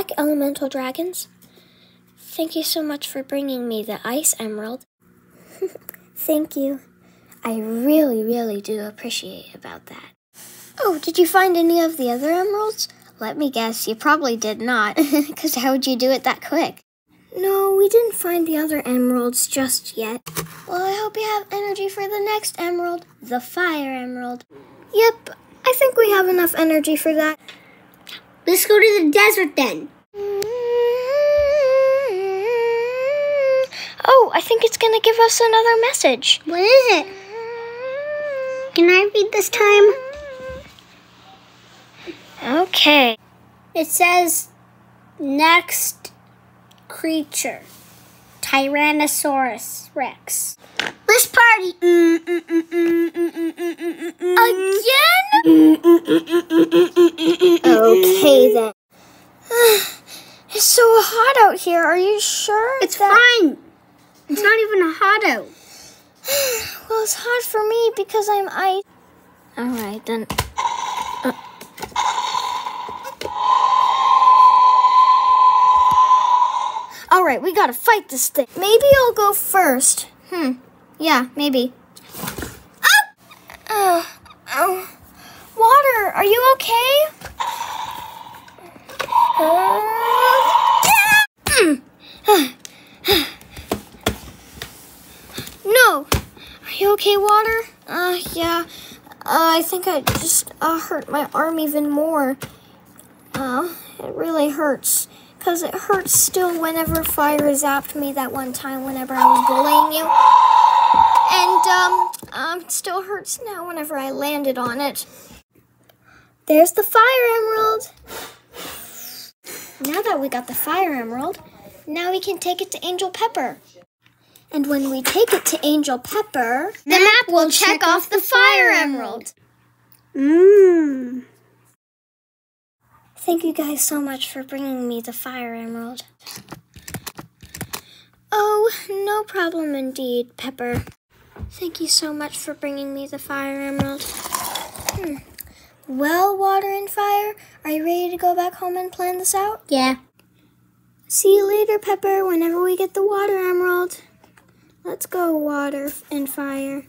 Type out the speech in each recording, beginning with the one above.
back, elemental dragons. Thank you so much for bringing me the ice emerald. Thank you. I really, really do appreciate about that. Oh, did you find any of the other emeralds? Let me guess, you probably did not, because how would you do it that quick? No, we didn't find the other emeralds just yet. Well, I hope you have energy for the next emerald, the fire emerald. Yep, I think we have enough energy for that. Let's go to the desert then. Oh, I think it's going to give us another message. What is it? Can I read this time? Okay. It says next creature Tyrannosaurus Rex. Let's party. Again? okay then. It's so hot out here. Are you sure? It's fine. It's not even hot out. Well, it's hot for me because I'm ice. All right then. Uh. All right, we gotta fight this thing. Maybe I'll go first. Hmm. Yeah, maybe. Oh, oh. Water, are you okay? no. Are you okay, water? Uh, yeah. Uh, I think I just uh, hurt my arm even more. Uh, it really hurts. Because it hurts still whenever fire zapped me that one time whenever I was bullying you. And, um, um, it still hurts now whenever I landed on it. There's the fire emerald. Now that we got the fire emerald, now we can take it to Angel Pepper. And when we take it to Angel Pepper, the map will check off the fire emerald. Mmm. Thank you guys so much for bringing me the fire emerald. Oh, no problem indeed, Pepper. Thank you so much for bringing me the fire emerald. Hmm. Well, Water and Fire, are you ready to go back home and plan this out? Yeah. See you later, Pepper, whenever we get the water emerald. Let's go, Water and Fire.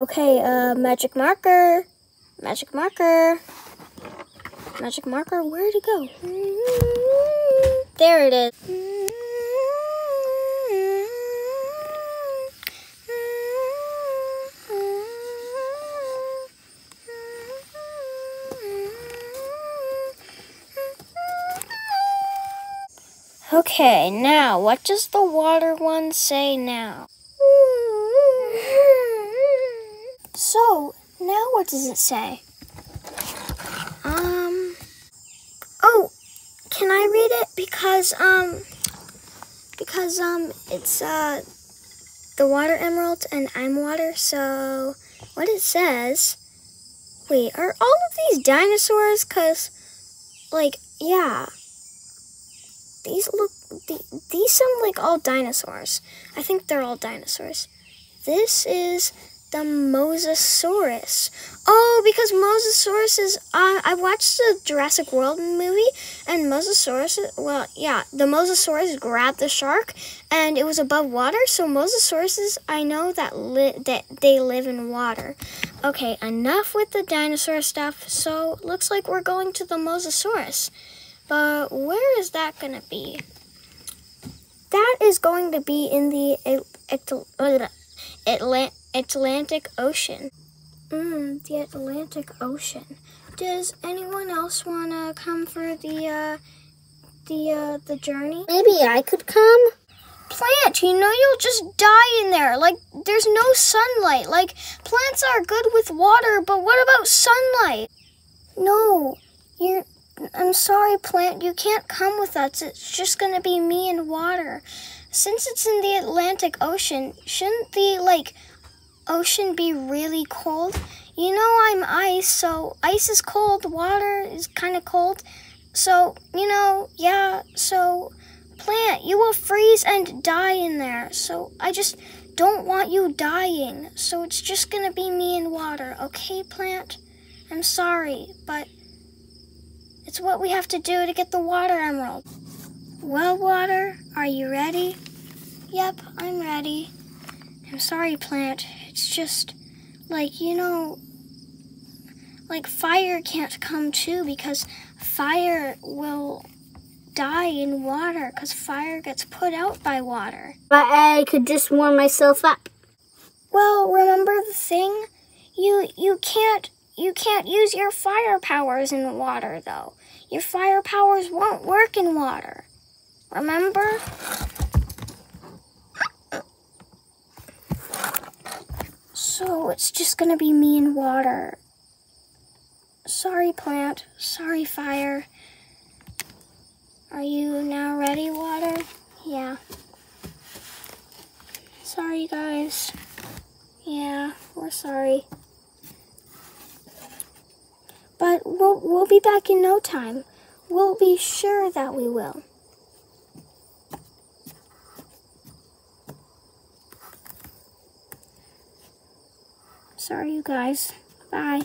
Okay, uh, magic marker. Magic marker. Magic marker, where'd it go? There it is. Okay, now, what does the water one say now? So, now what does it say? Um, oh, can I read it? Because, um, because, um, it's, uh, the water emerald and I'm water, so what it says, wait, are all of these dinosaurs? Cause, like, yeah, these look, the, these sound like all dinosaurs. I think they're all dinosaurs. This is the Mosasaurus. Oh, because Mosasaurus is. Uh, I watched the Jurassic World movie, and Mosasaurus. Well, yeah, the Mosasaurus grabbed the shark, and it was above water. So Mosasauruses, I know that that they live in water. Okay, enough with the dinosaur stuff. So looks like we're going to the Mosasaurus, but where is that gonna be? That is going to be in the Atlantic. Atl- Atlantic Ocean. Mm, the Atlantic Ocean. Does anyone else want to come for the uh the uh the journey? Maybe I could come. Plant, you know you'll just die in there. Like there's no sunlight. Like plants are good with water, but what about sunlight? No. You're I'm sorry, plant, you can't come with us. It's just going to be me and water. Since it's in the Atlantic Ocean, shouldn't the like ocean be really cold? You know I'm ice, so ice is cold, water is kind of cold. So, you know, yeah, so plant, you will freeze and die in there. So, I just don't want you dying. So, it's just going to be me and water, okay, plant? I'm sorry, but It's what we have to do to get the water emerald. Well, water, are you ready? Yep, I'm ready. I'm sorry, plant. It's just like, you know, like fire can't come too because fire will die in water because fire gets put out by water. But I could just warm myself up. Well, remember the thing? You you can't you can't use your fire powers in water though. Your fire powers won't work in water. Remember? So it's just gonna be me and water. Sorry, plant. Sorry, fire. Are you now ready, water? Yeah. Sorry, guys. Yeah, we're sorry. But we'll, we'll be back in no time. We'll be sure that we will. Sorry, you guys. Bye.